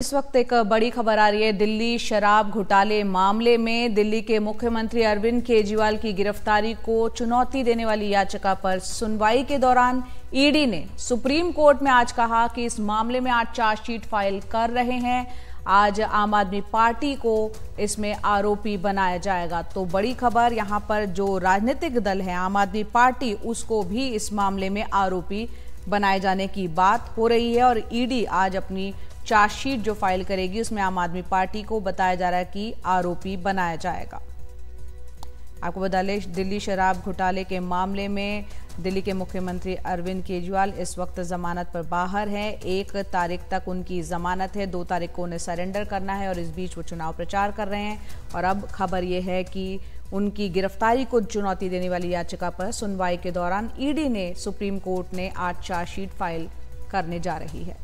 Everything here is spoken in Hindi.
इस वक्त एक बड़ी खबर आ रही है। दिल्ली शराब घोटाले मामले में दिल्ली के मुख्यमंत्री अरविंद केजरीवाल की गिरफ्तारी को चुनौती देने वाली याचिका पर सुनवाई के दौरान ईडी ने सुप्रीम कोर्ट में आज कहा कि इस मामले में आज चार्जशीट फ़ाइल कर रहे हैं। आज आम आदमी पार्टी को इसमें आरोपी बनाया जाएगा। तो बड़ी खबर यहाँ पर जो राजनीतिक दल है, आम आदमी पार्टी, उसको भी इस मामले में आरोपी बनाए जाने की बात हो रही है और ईडी आज अपनी चार्जशीट जो फ़ाइल करेगी, उसमें आम आदमी पार्टी को बताया जा रहा है कि आरोपी बनाया जाएगा। आपको बता दें, दिल्ली शराब घोटाले के मामले में दिल्ली के मुख्यमंत्री अरविंद केजरीवाल इस वक्त जमानत पर बाहर हैं। एक तारीख तक उनकी जमानत है, दो तारीख को उन्हें सरेंडर करना है और इस बीच वो चुनाव प्रचार कर रहे हैं। और अब खबर यह है कि उनकी गिरफ्तारी को चुनौती देने वाली याचिका पर सुनवाई के दौरान ईडी ने सुप्रीम कोर्ट ने आज चार्जशीट फ़ाइल करने जा रही है।